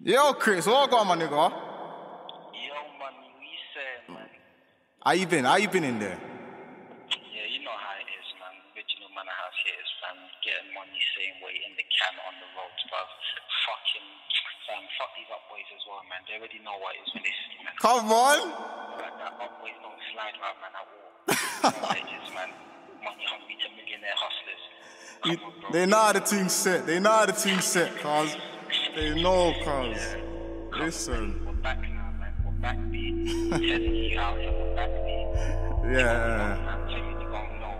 Yo, Chris, what going on, my nigga? Yo, man, you saying, man? How you been? How you been in there? Yeah, you know how it is, man. Original Manor House hitters, fam. Getting money same way in the can on the roads, bruv. Fucking, fam, fuck these up boys as well, man. They already know what it is when they see, man. Come on. Like that up boys don't slide around, man, at all. you know it is, man. Money hungry to millionaire hustlers. You- on, they know how the team set. They know how the team set, cuz. They know, cuz. Listen. We're back now, man. We're back, B. Out here, we're back, B. Yeah. Man, tell you you don't know.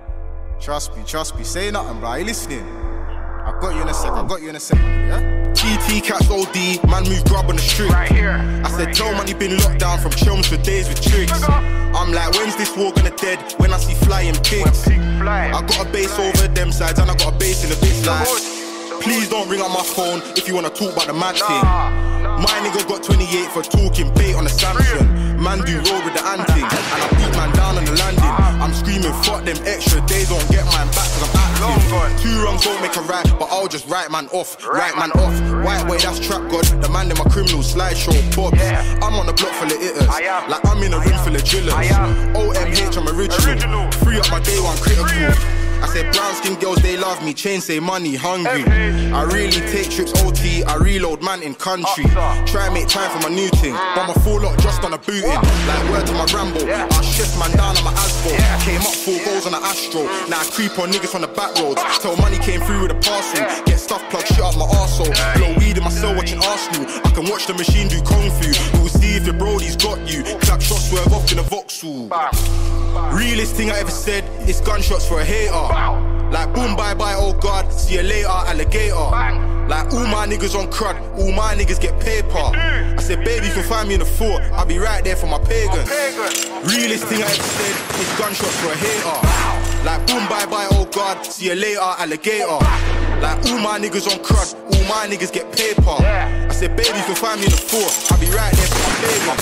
Trust me, trust me. Say nothing, bro. You listening? I got you in a sec. I got you in a second, yeah? GT catch OD, man move grub on the street. Right here. I said, tell man he been locked down from chums for days with tricks. I'm like, when's this war gonna dead? When I see flying pigs. Pig fly. I got a base over them sides and I got a base in the big side. Please don't ring up my phone if you wanna talk about the mad thing. My nigga got 28 for talking bait on the Samsung. Man do roll with the anting, and I beat man down on the landing. I'm screaming, fuck them extra days, don't get mine back cause I'm active. Two wrongs don't make a right, but I'll just write man off. Write man off. White boy, that's trap god. The man in my criminal slideshow, Bobs. I'm on the block full of hitters. Like I'm in a room full of drillers. OMH, I'm original. Original. Free up my day one critical. Said brown skin girls, they love me. Chain say money, hungry. I really take trips OT. I reload man in country. Try and make time for my new thing. But my full lot just on a booting. Like word to my Rambo. I shift man down on my asphalt. Came up four goals on the Astro. Now I creep on niggas on the back roads. Tel Money came through with a parcel. Get stuff plugged shit up my arsehole. Blow weed in my cell watching Arsenal. I can watch the machine do kung fu. We'll see if your brody's got you. Clap shots swerve off in a Vauxhall. Realest thing I ever said is gunshots for a hater. Like boom, bye bye, oh god, see you later, alligator. Like all my niggas on crud, all my niggas get paper. I said, baby, you can find me in the fort, I'll be right there for my pagans. Pagan. Realest thing I ever said is gunshots for a hater. Like boom, bye bye, oh god, see you later, alligator. Like all my niggas on crud, all my niggas get paper. I said, baby, you can find me in the fort, I'll be right there for my pagans.